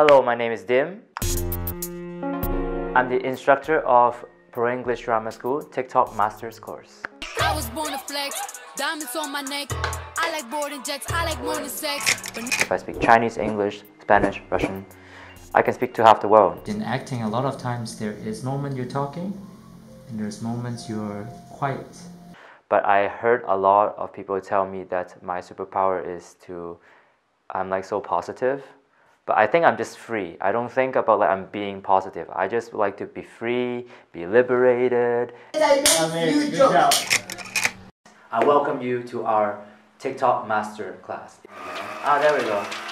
Hello, my name is Dim. I'm the instructor of Pro English Drama School TikTok Masters course. I was born to flex, diamonds on my neck. I like boarding jets, I like more than sex. If I speak Chinese, English, Spanish, Russian, I can speak to half the world. In acting, a lot of times there is moment you're talking, and there's moments you're quiet. But I heard a lot of people tell me that my superpower is to, I'm like so positive. But I think I'm just free. I don't think about like I'm being positive. I just like to be free, be liberated. I welcome you to our TikTok master class. Ah, there we go.